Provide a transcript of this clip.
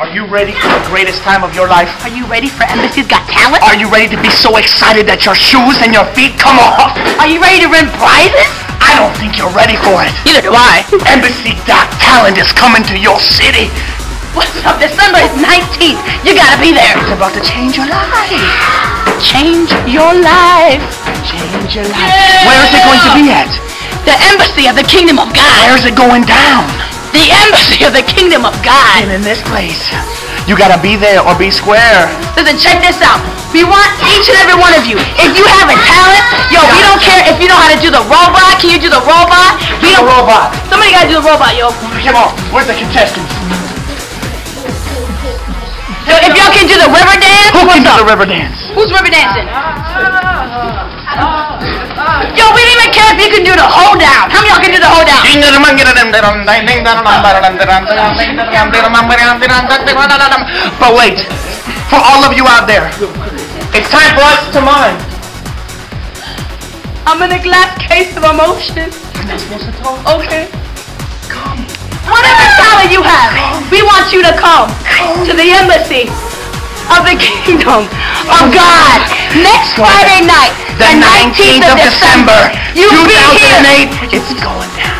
Are you ready for the greatest time of your life? Are you ready for Embassy's Got Talent? Are you ready to be so excited that your shoes and your feet come off? Are you ready to win prizes? I don't think you're ready for it. Neither do I. Embassy Got Talent is coming to your city. What's up? December 19th. You gotta be there. It's about to change your life. Change your life. Change your life. Where is it going to be at? The Embassy of the Kingdom of God. Where is it going down? The Embassy of the Kingdom of God. And in this place, you gotta be there or be square. Listen, check this out. We want each and every one of you. If you have a talent, yo, we don't care if you know how to do the robot. Can you do the robot? We The don't. robot. Somebody gotta do the robot, yo. Come on. Where's the contestants? Yo, if y'all can do the river dance, Who can do the river dance? Who's river dancing? Yo, we don't even care if you can do the hold down. But wait, for all of you out there, it's time for us to mime. I'm in a glass case of emotions. You're not supposed to talk. Okay. Come. Whatever talent you have, we want you to come to the embassy of the kingdom of God next Friday night, The 19th of December, You be 2008, it's going down.